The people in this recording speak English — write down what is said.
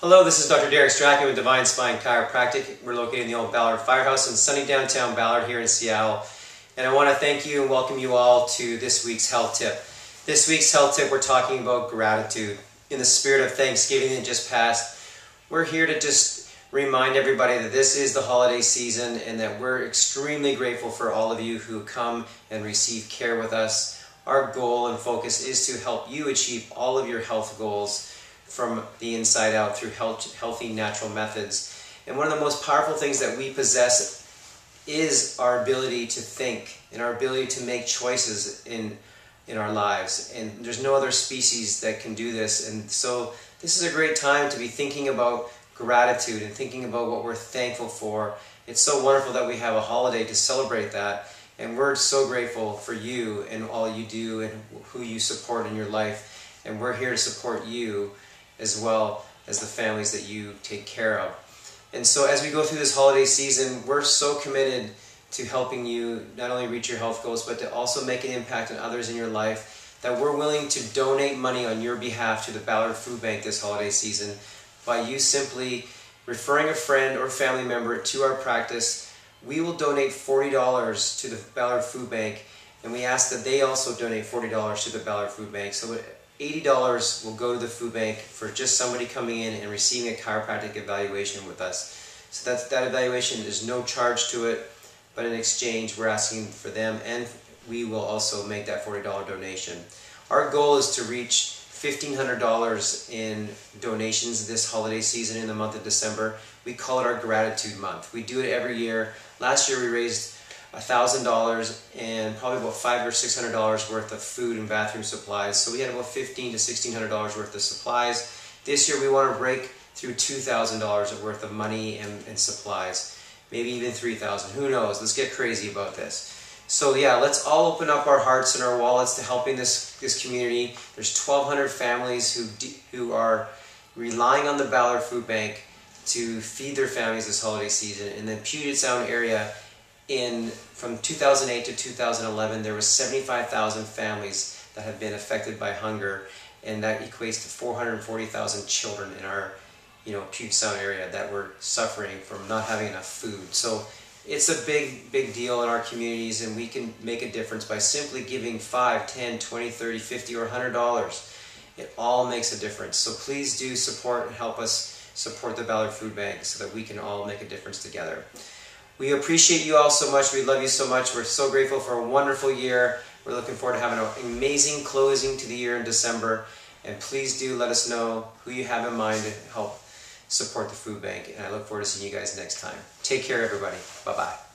Hello, this is Dr. Derek Strachan with Divine Spine Chiropractic. We're located in the old Ballard Firehouse in sunny downtown Ballard here in Seattle. And I want to thank you and welcome you all to this week's health tip. This week's health tip, we're talking about gratitude. In the spirit of Thanksgiving that just passed, we're here to just remind everybody that this is the holiday season and that we're extremely grateful for all of you who come and receive care with us. Our goal and focus is to help you achieve all of your health goals from the inside out through health, healthy natural methods. And one of the most powerful things that we possess is our ability to think and our ability to make choices in in our lives. And there's no other species that can do this. And so this is a great time to be thinking about gratitude and thinking about what we're thankful for. It's so wonderful that we have a holiday to celebrate that. And we're so grateful for you and all you do and who you support in your life. And we're here to support you as well as the families that you take care of. And so as we go through this holiday season, we're so committed to helping you not only reach your health goals, but to also make an impact on others in your life, that we're willing to donate money on your behalf to the Ballard Food Bank this holiday season by you simply referring a friend or family member to our practice. We will donate $40 to the Ballard Food Bank, and we ask that they also donate $40 to the Ballard Food Bank. So $80 will go to the food bank for just somebody coming in and receiving a chiropractic evaluation with us. So that, that evaluation is no charge to it, but in exchange we're asking for them and we will also make that $40 donation. Our goal is to reach $1,500 in donations this holiday season in the month of December. We call it our gratitude month. We do it every year. Last year we raised $1,000 and probably about five or $600 worth of food and bathroom supplies. So we had about $1,500 to $1,600 worth of supplies. This year we want to break through $2,000 worth of money and, and supplies. Maybe even 3000 Who knows? Let's get crazy about this. So yeah, let's all open up our hearts and our wallets to helping this, this community. There's 1,200 families who, who are relying on the Ballard Food Bank to feed their families this holiday season. In the Puget Sound area, in from 2008 to 2011, there were 75,000 families that have been affected by hunger, and that equates to 440,000 children in our, you know, Puget Sound area that were suffering from not having enough food. So it's a big, big deal in our communities, and we can make a difference by simply giving 5, 10, 20, 30, 50, or $100. It all makes a difference. So please do support and help us support the Ballard Food Bank so that we can all make a difference together. We appreciate you all so much. We love you so much. We're so grateful for a wonderful year. We're looking forward to having an amazing closing to the year in December. And please do let us know who you have in mind to help support the food bank. And I look forward to seeing you guys next time. Take care, everybody. Bye-bye.